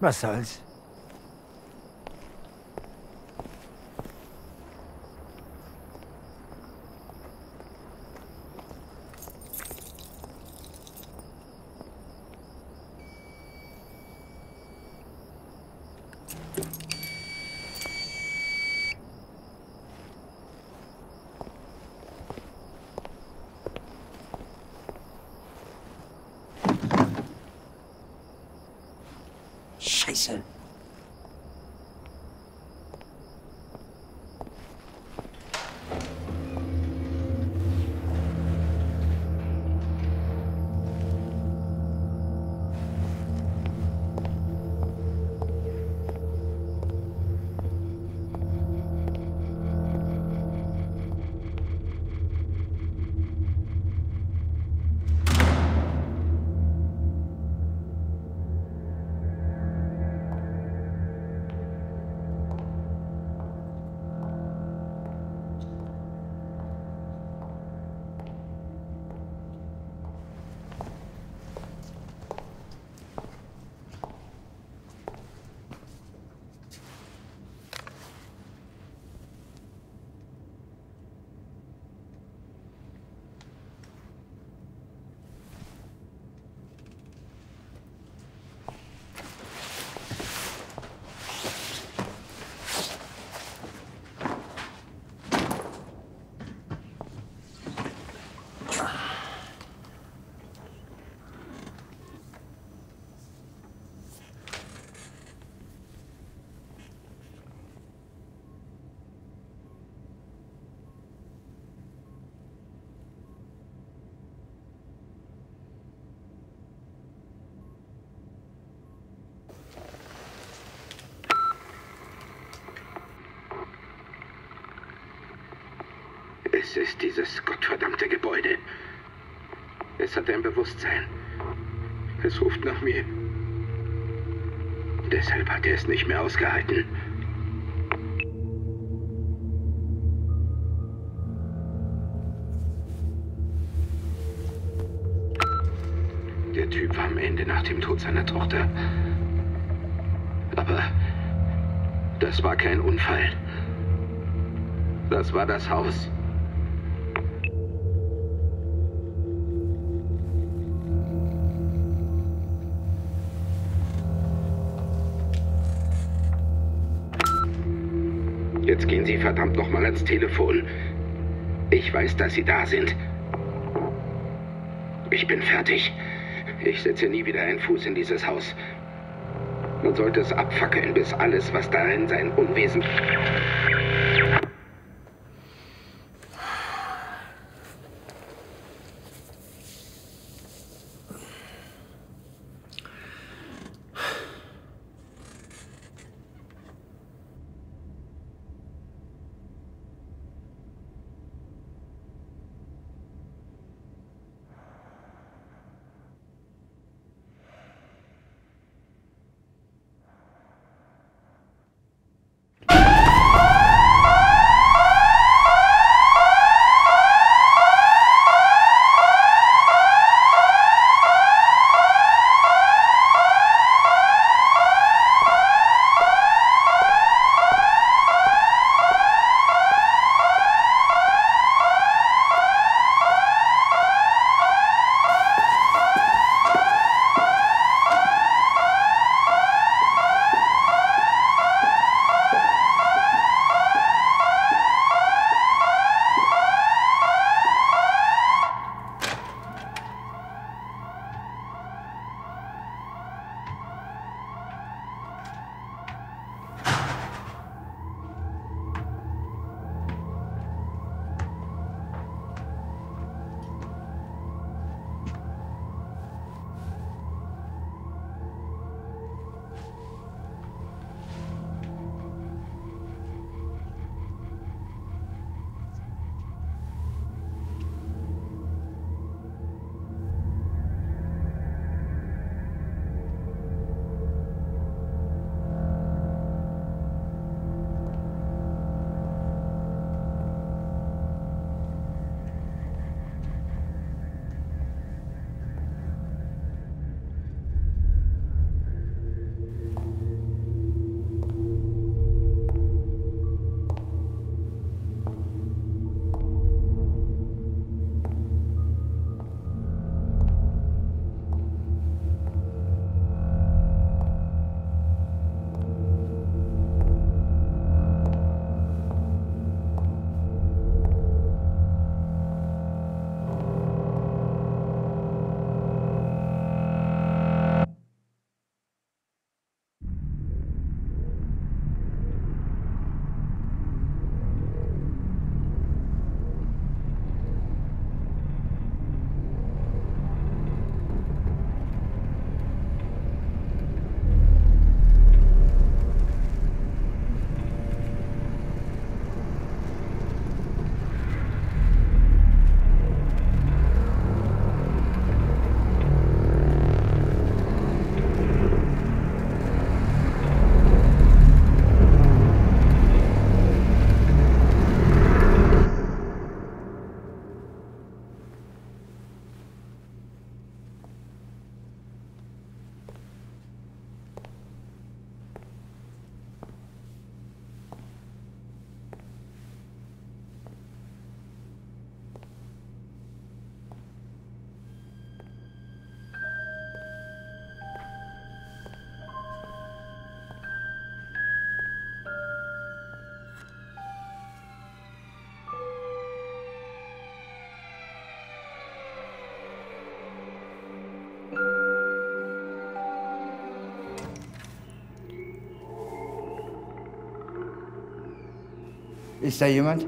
Was soll's? listen. Es ist dieses gottverdammte Gebäude. Es hat ein Bewusstsein. Es ruft nach mir. Deshalb hat er es nicht mehr ausgehalten. Der Typ war am Ende nach dem Tod seiner Tochter. Aber das war kein Unfall. Das war das Haus. Jetzt gehen Sie verdammt nochmal ans Telefon. Ich weiß, dass Sie da sind. Ich bin fertig. Ich setze nie wieder einen Fuß in dieses Haus. Man sollte es abfackeln, bis alles, was darin sein Unwesen... Ist da jemand?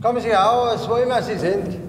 Kommen Sie aus, wo immer Sie sind.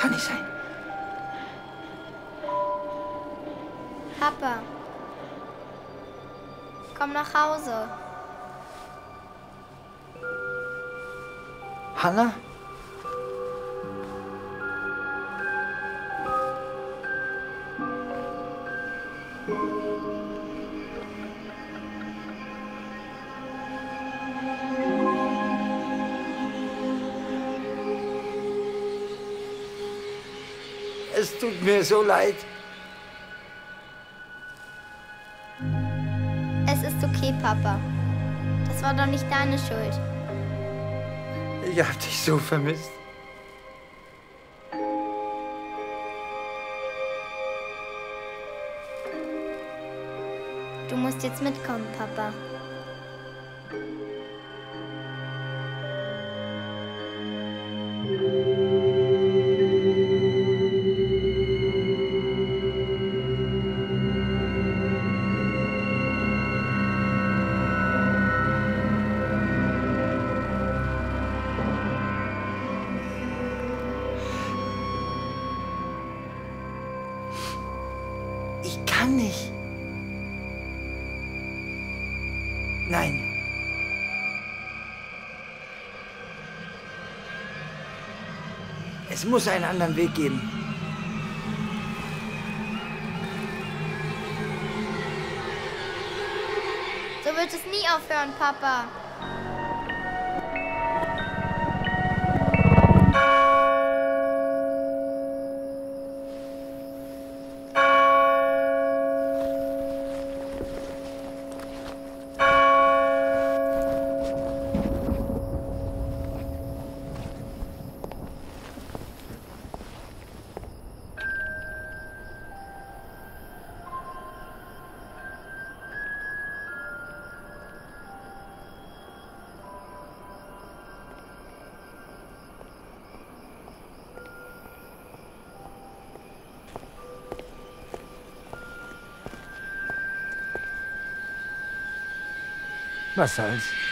Kann nicht sein. Papa, komm nach Hause. Hannah? Mir so leid. Es ist okay, Papa. Das war doch nicht deine Schuld. Ich hab dich so vermisst. Du musst jetzt mitkommen, Papa. Kann nicht. Nein. Es muss einen anderen Weg geben. So wird es nie aufhören, Papa. Was soll's?